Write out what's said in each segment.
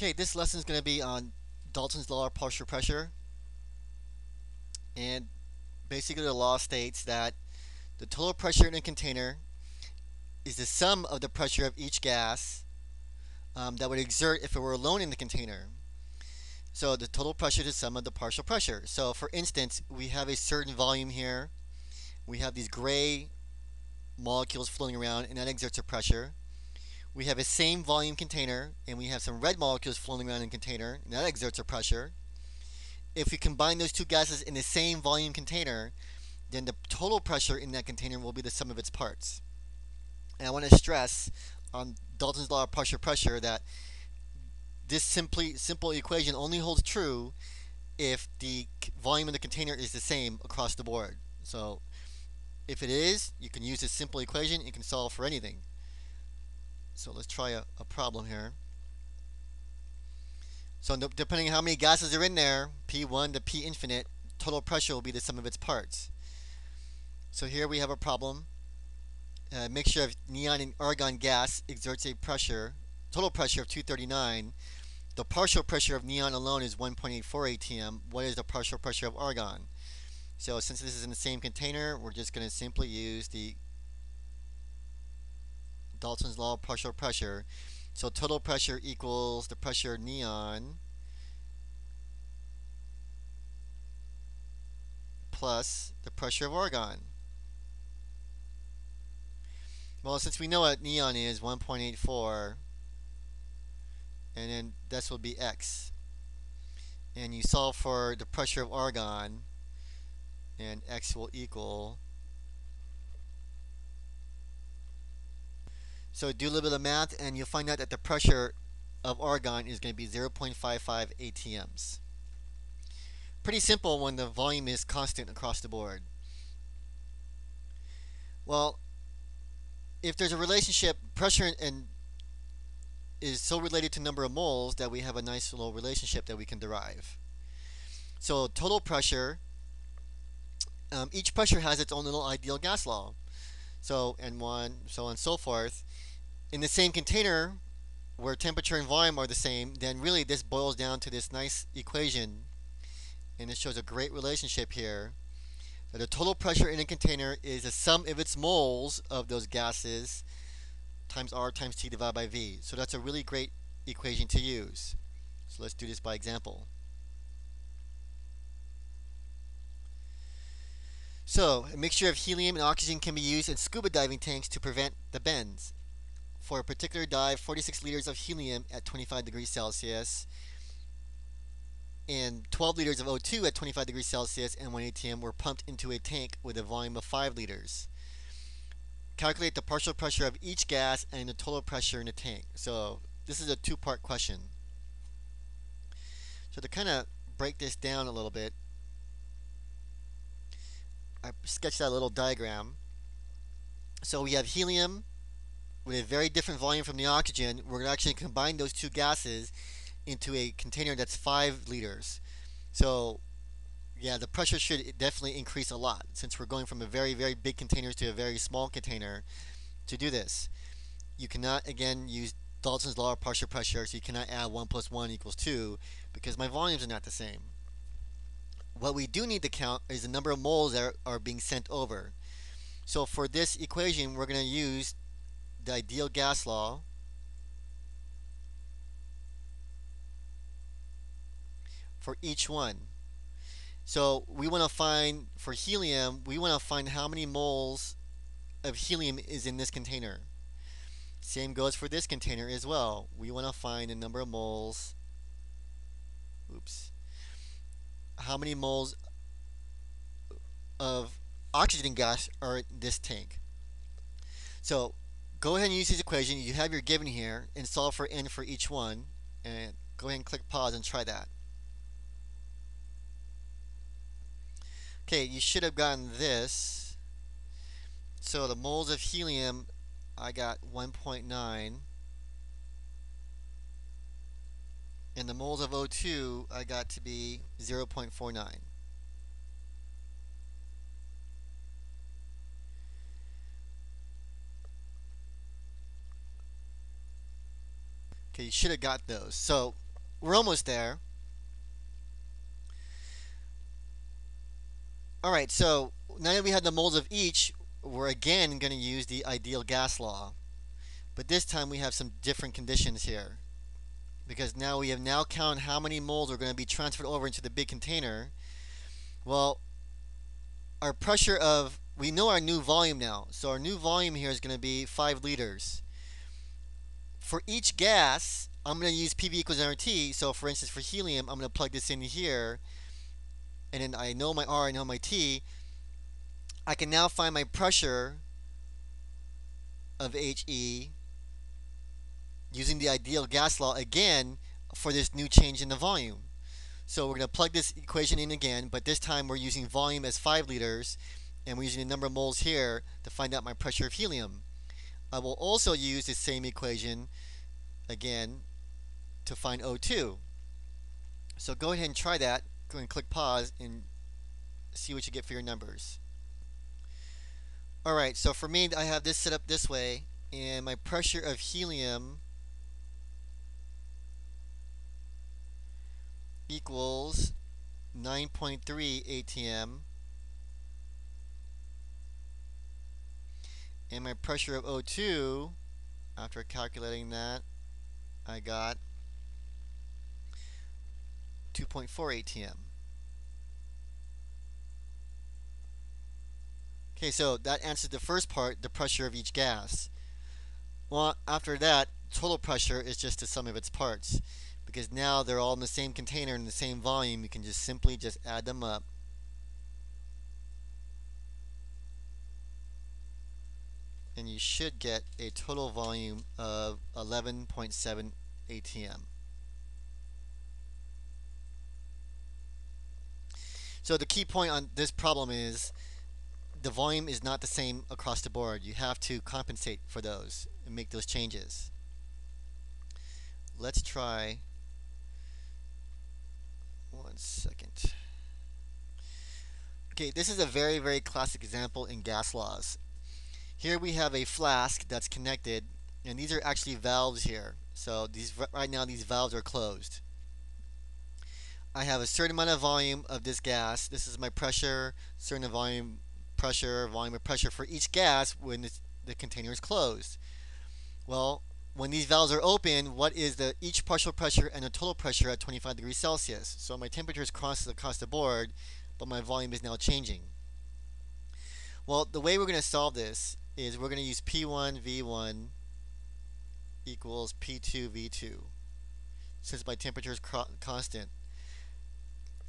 Okay, this lesson is going to be on Dalton's law of partial pressure. And basically the law states that the total pressure in a container is the sum of the pressure of each gas um, that would exert if it were alone in the container. So the total pressure is the sum of the partial pressure. So for instance, we have a certain volume here. We have these gray molecules floating around and that exerts a pressure we have a same volume container and we have some red molecules floating around in the container and that exerts a pressure. If we combine those two gases in the same volume container, then the total pressure in that container will be the sum of its parts. And I want to stress on Dalton's law of partial pressure that this simply simple equation only holds true if the volume of the container is the same across the board. So if it is, you can use this simple equation, you can solve for anything. So let's try a, a problem here. So depending on how many gases are in there, P1 to P infinite, total pressure will be the sum of its parts. So here we have a problem. A mixture of neon and argon gas exerts a pressure, total pressure of 239. The partial pressure of neon alone is 1.84 atm. What is the partial pressure of argon? So since this is in the same container, we're just going to simply use the Dalton's law of partial pressure. So total pressure equals the pressure neon plus the pressure of argon. Well, since we know what neon is, 1.84, and then this will be x. And you solve for the pressure of argon, and x will equal So do a little bit of math and you'll find out that the pressure of argon is going to be 0.55 atms. Pretty simple when the volume is constant across the board. Well, if there's a relationship, pressure and is so related to number of moles that we have a nice little relationship that we can derive. So total pressure, um, each pressure has its own little ideal gas law. So N1, so on and so forth in the same container where temperature and volume are the same, then really this boils down to this nice equation. And it shows a great relationship here. That the total pressure in a container is the sum of its moles of those gases times R times T divided by V. So that's a really great equation to use. So let's do this by example. So, a mixture of helium and oxygen can be used in scuba diving tanks to prevent the bends for a particular dive 46 liters of helium at 25 degrees Celsius and 12 liters of O2 at 25 degrees Celsius and 1 atm were pumped into a tank with a volume of 5 liters. Calculate the partial pressure of each gas and the total pressure in the tank. So this is a two-part question. So to kind of break this down a little bit, I sketched that little diagram. So we have helium with a very different volume from the oxygen, we're going to actually combine those two gases into a container that's 5 liters. So yeah, the pressure should definitely increase a lot since we're going from a very, very big container to a very small container to do this. You cannot, again, use Dalton's law of partial pressure, so you cannot add 1 plus 1 equals 2 because my volumes are not the same. What we do need to count is the number of moles that are, are being sent over. So for this equation, we're going to use the ideal gas law for each one. So we want to find, for helium, we want to find how many moles of helium is in this container. Same goes for this container as well. We want to find the number of moles, oops, how many moles of oxygen gas are in this tank. So go ahead and use this equation. You have your given here and solve for n for each one. And go ahead and click pause and try that. Okay, you should have gotten this. So the moles of helium, I got 1.9. And the moles of O2, I got to be 0.49. Okay, you should have got those. So we're almost there. All right, so now that we have the moles of each, we're again going to use the ideal gas law. But this time we have some different conditions here. Because now we have now counted how many moles are going to be transferred over into the big container. Well, our pressure of, we know our new volume now. So our new volume here is going to be 5 liters. For each gas, I'm going to use PV equals nRT. So for instance, for helium, I'm going to plug this in here. And then I know my R, I know my T. I can now find my pressure of HE using the ideal gas law again for this new change in the volume. So we're going to plug this equation in again, but this time we're using volume as 5 liters, and we're using the number of moles here to find out my pressure of helium. I will also use the same equation again to find O2. So go ahead and try that. Go and click pause and see what you get for your numbers. Alright, so for me, I have this set up this way, and my pressure of helium equals 9.3 atm and my pressure of O2 after calculating that I got 2.4 atm okay so that answers the first part the pressure of each gas. Well after that total pressure is just the sum of its parts. Because now they're all in the same container in the same volume you can just simply just add them up and you should get a total volume of 11.7 ATM so the key point on this problem is the volume is not the same across the board you have to compensate for those and make those changes let's try one second. Okay, this is a very, very classic example in gas laws. Here we have a flask that's connected, and these are actually valves here. So these right now these valves are closed. I have a certain amount of volume of this gas. This is my pressure, certain volume, pressure, volume of pressure for each gas when the container is closed. Well, when these valves are open, what is the each partial pressure and the total pressure at 25 degrees Celsius? So my temperature is constant across the board, but my volume is now changing. Well, the way we're going to solve this is we're going to use P1 V1 equals P2 V2 since my temperature is constant.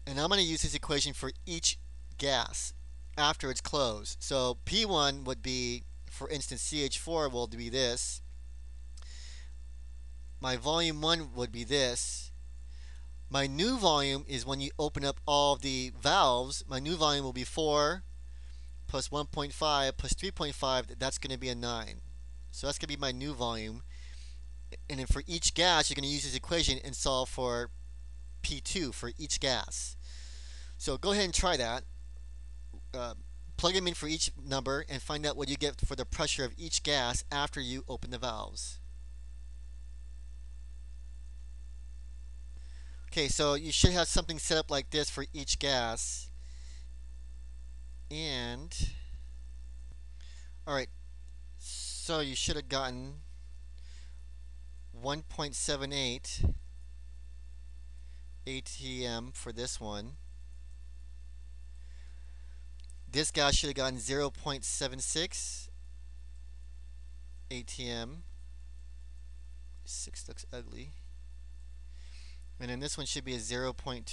And I'm going to use this equation for each gas after it's closed. So P1 would be, for instance, CH4 will be this my volume 1 would be this. My new volume is when you open up all the valves. My new volume will be 4 plus 1.5 plus 3.5. That's going to be a 9. So that's going to be my new volume. And then for each gas, you're going to use this equation and solve for P2 for each gas. So go ahead and try that. Uh, plug them in for each number and find out what you get for the pressure of each gas after you open the valves. Okay, so you should have something set up like this for each gas. And, alright, so you should have gotten 1.78 ATM for this one. This guy should have gotten 0.76 ATM. 6 looks ugly. And then this one should be a 0.29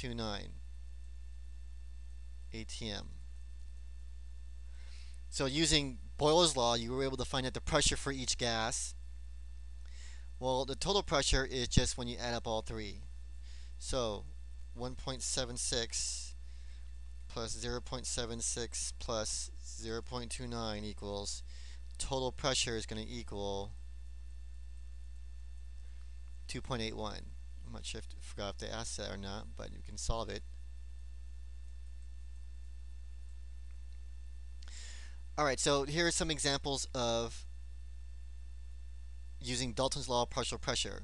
ATM. So using Boyle's law, you were able to find out the pressure for each gas. Well, the total pressure is just when you add up all three. So 1.76 plus 0.76 plus 0.29 equals total pressure is going to equal 2.81. I'm not sure if I forgot if they asked that or not, but you can solve it. Alright, so here are some examples of using Dalton's law of partial pressure.